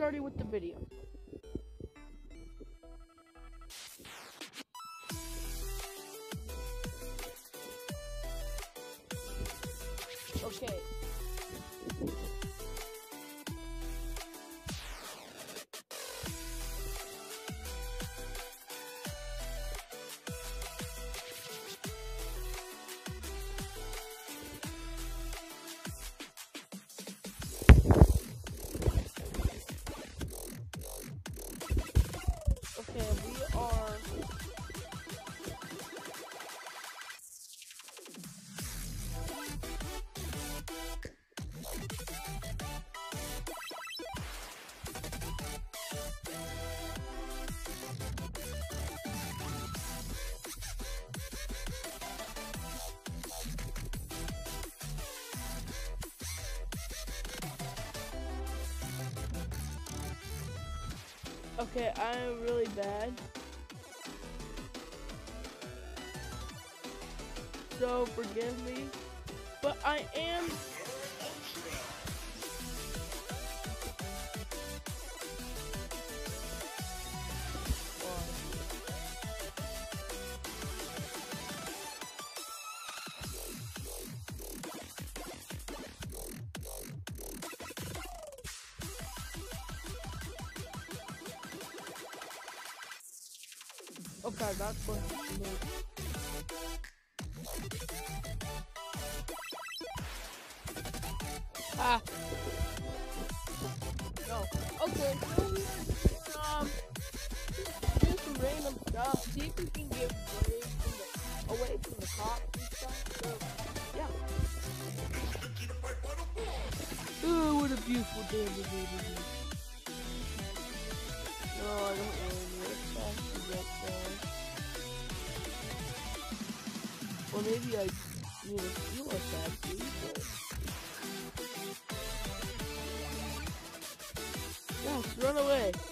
started with the video. Okay, I am really bad. So forgive me, but I am. Okay, that's what. Ah. No. Okay, so we are um random stuff. See if we can get away from the away from the cops and stuff. So yeah. Oh, what a beautiful day it is. No, I don't really need to get there. Well, maybe I need a more taxis, but... Yes, run away!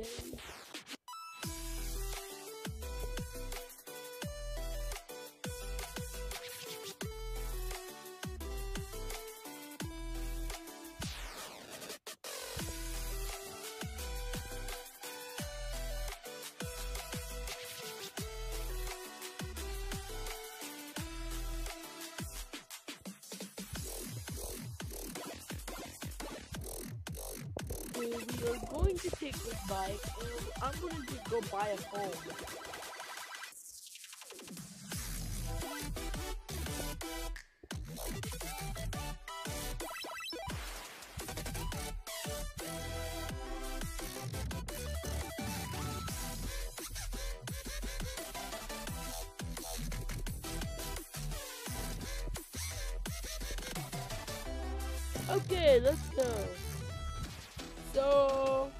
Okay. Going to take this bike and I'm going to go buy a phone. Okay, let's go. So.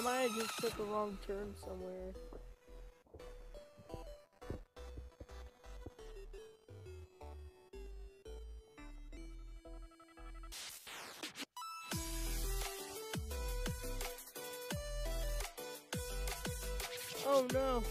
I might have just took a wrong turn somewhere. Oh no.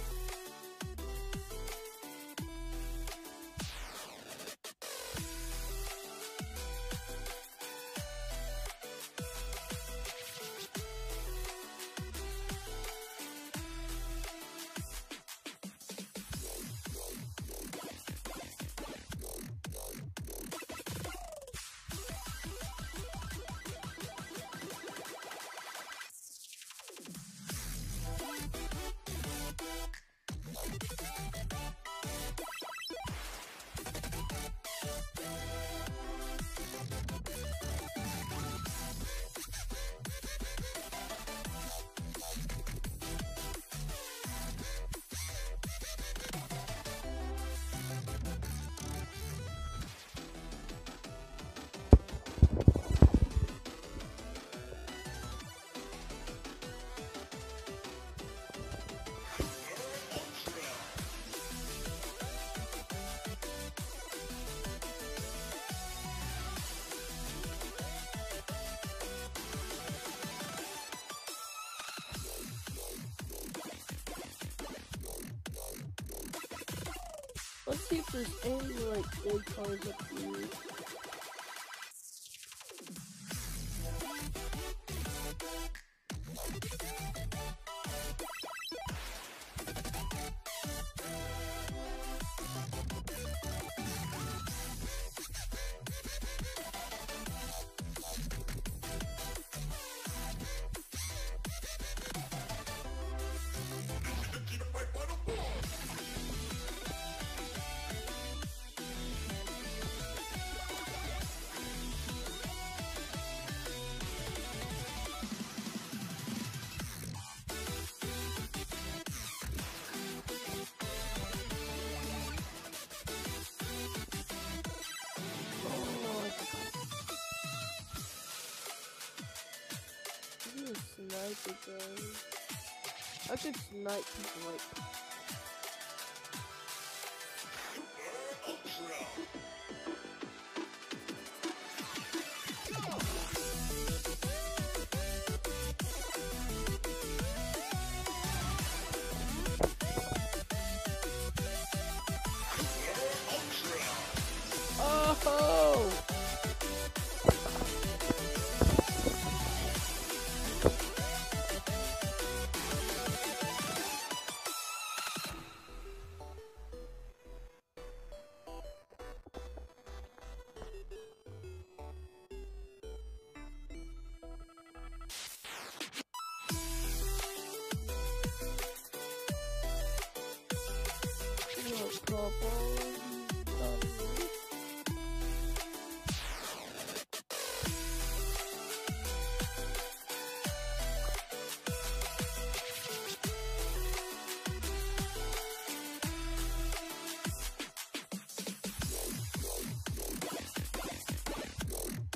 There's any like big cars up here. Snipe again. I could snipe people like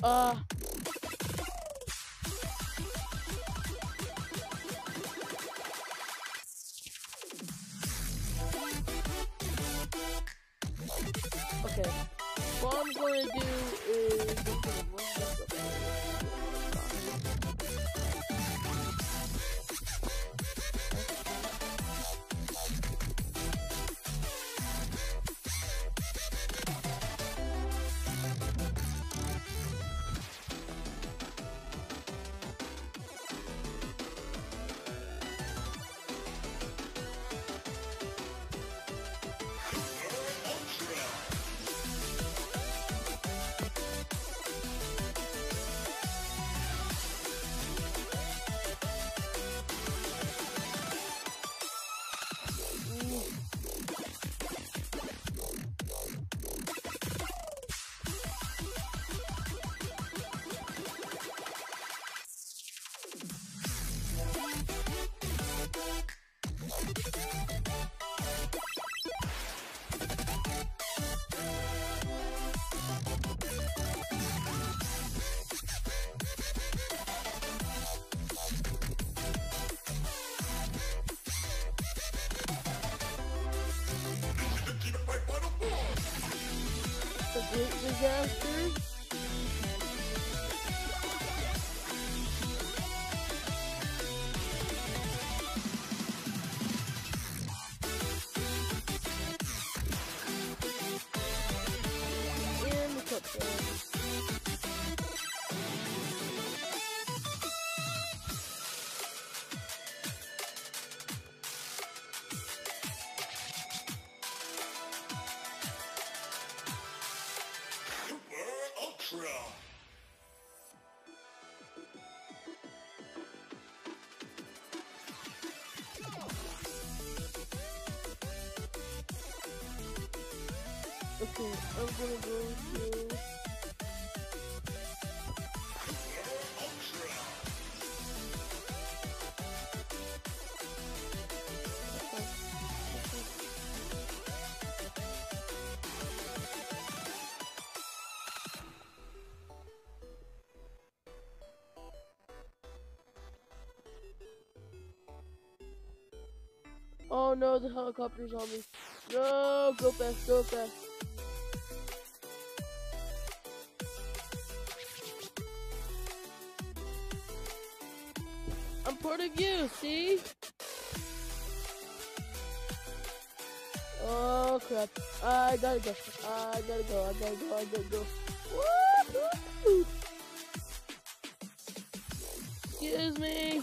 Uh. Okay. What I'm to do is... great disaster. I'm gonna go to. Oh no, the helicopter's on me. No, go fast, go fast. Part of you, see? Oh crap. I gotta go. I gotta go. I gotta go. I gotta go. Excuse me.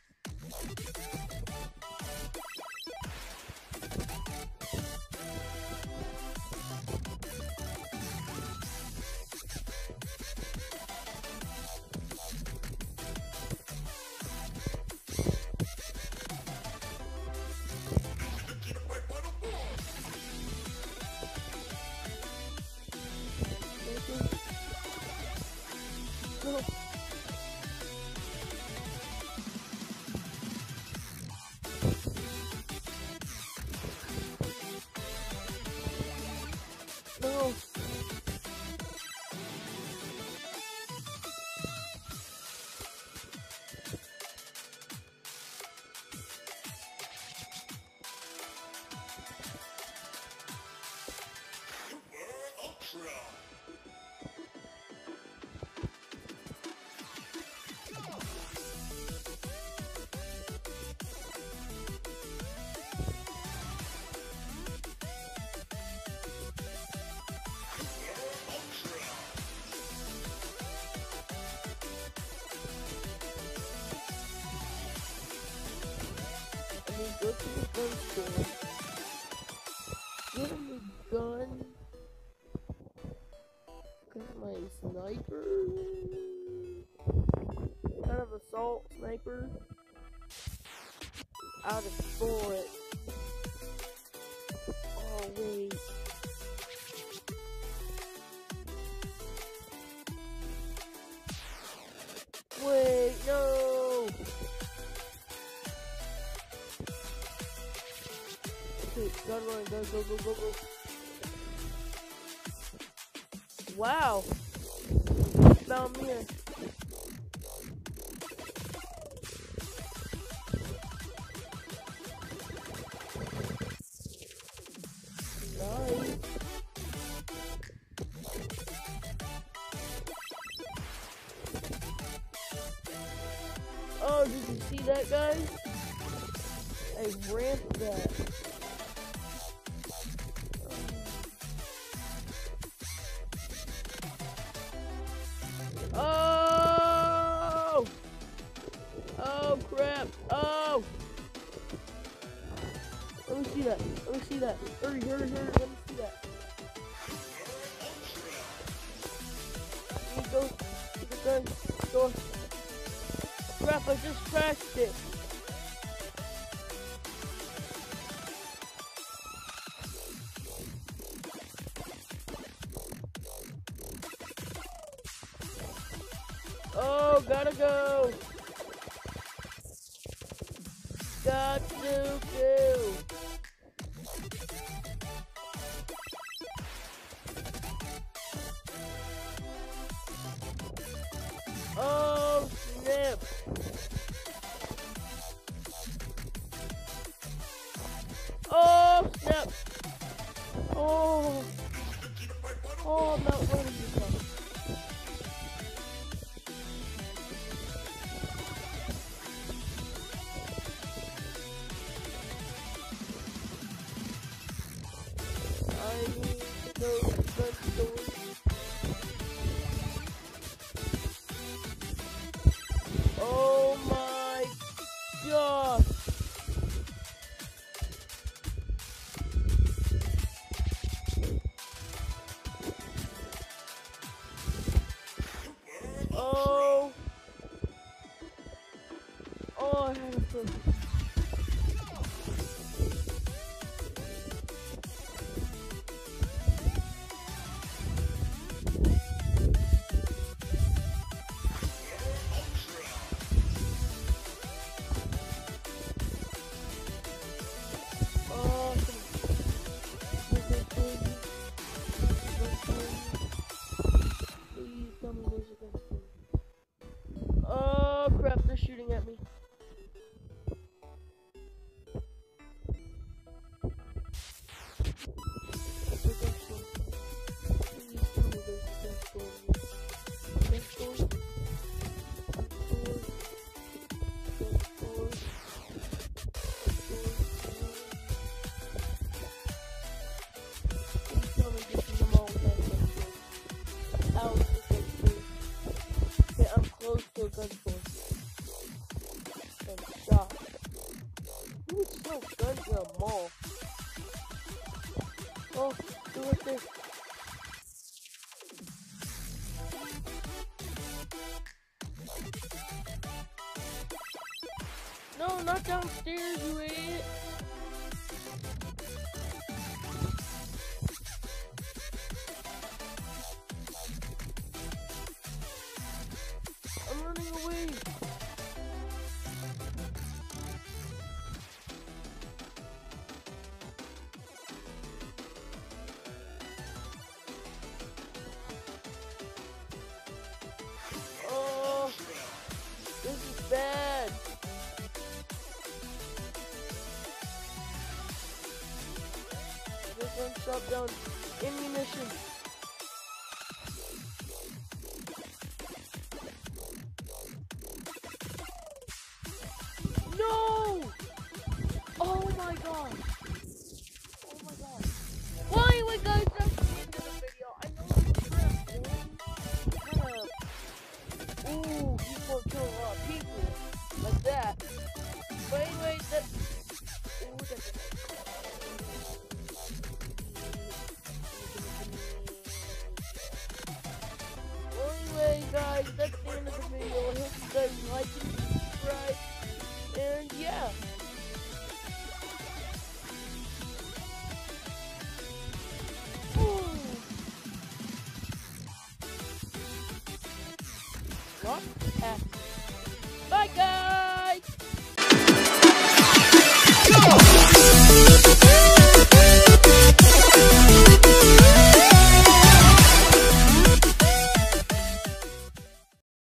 go to the gun store. Get a gun. Got my sniper. Kind of assault sniper. Out of bullet. Go, go, go, go. Wow. Found me. Nice. One